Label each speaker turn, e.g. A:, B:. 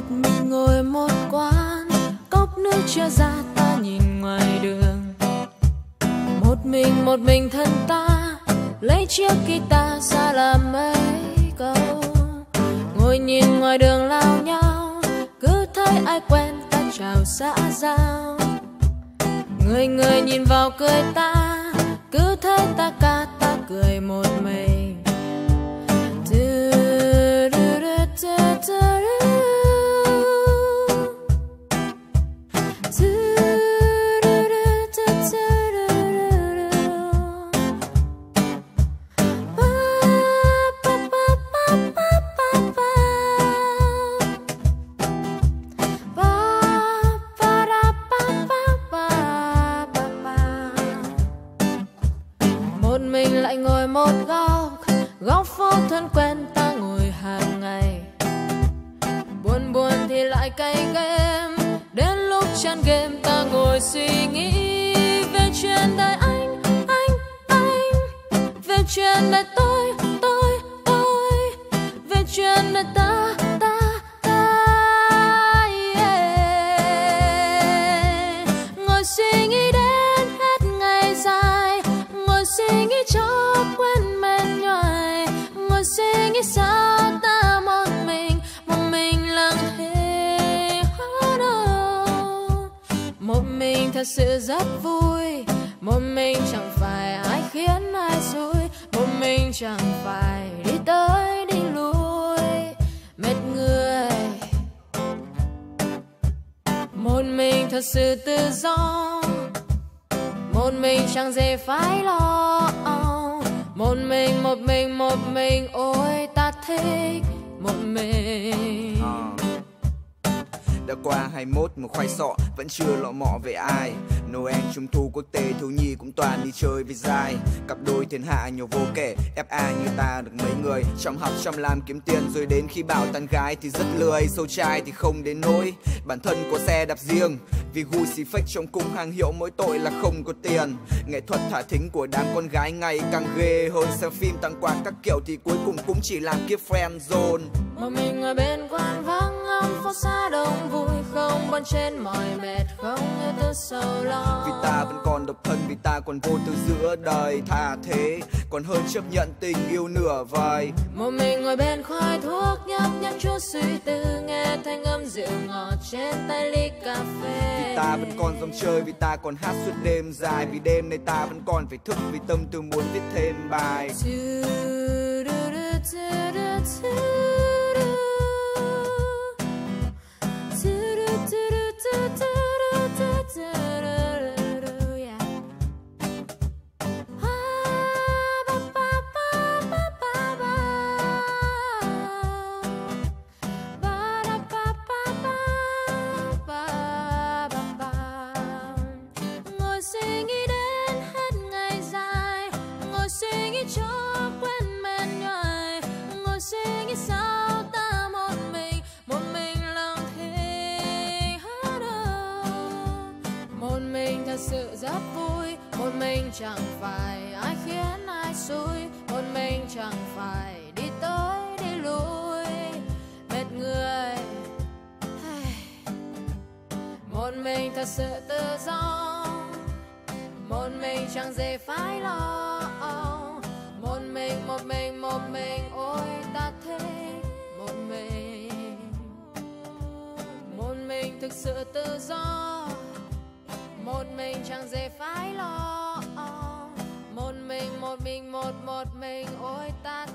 A: một mình ngồi một quán, cốc nước chưa ra ta nhìn ngoài đường. Một mình một mình thân ta, lấy chiếc guitar ra làm mấy câu. Ngồi nhìn ngoài đường lao nhau, cứ thấy ai quen ta chào xã giao. Người người nhìn vào cười ta, cứ thấy ta ca ta cười một mình. Mình lại ngồi một góc góc phố thân quen ta ngồi hàng ngày. Buồn buồn thì lại cay game đến lúc chán game ta ngồi suy nghĩ về chuyện đời anh anh anh, về chuyện đời tôi thật sự rất vui. Một mình chẳng phải ai khiến ai xui một mình chẳng phải đi tới đi lui. Mệt người. Một mình thật sự tự do. Một mình chẳng gì phải lo. Một mình một mình một mình, ôi ta thích một mình.
B: Đã qua 21 một khoai sọ Vẫn chưa lọ mọ về ai. Noel, trung thu, quốc tế, thiếu nhi cũng toàn đi chơi với dai Cặp đôi thiên hạ nhiều vô kể FA như ta được mấy người. Trong học, trong làm kiếm tiền, Rồi đến khi bảo tán gái thì rất lười, Sâu trai thì không đến nỗi. Bản thân có xe đạp riêng, Vì gu xì fake trong cung hàng hiệu mỗi tội là không có tiền. Nghệ thuật thả thính của đám con gái ngày càng ghê hơn, Xem phim tặng quà các kiểu thì cuối cùng cũng chỉ làm kiếp friend zone
A: một mình ở bên quán vắng ngắm phố xa đông vui không? Bon trên mỏi mệt không? Như tư sầu lo.
B: Vì ta vẫn còn độc thân Vì ta còn vô tư giữa đời. Thà thế còn hơn chấp nhận tình yêu nửa vời.
A: Một mình ngồi bên khói thuốc nhấp nhấp chút suy tư. Nghe thanh âm rượu ngọt trên tay ly cà phê.
B: Vì ta vẫn còn dòng chơi Vì ta còn hát suốt đêm dài. Vì đêm nay ta vẫn còn phải thức Vì tâm tư muốn viết thêm bài.
A: Ngồi rất vui, Một mình chẳng phải ai khiến ai xui, Một mình chẳng phải đi tới đi lui. Mệt người. Một mình thật sự tự do, một mình chẳng gì phải lo. Một mình một mình một mình, ôi ta thích một mình. Một mình thực sự tự do một mình chẳng gì phải lo. Một mình một mình, một một mình ôi ta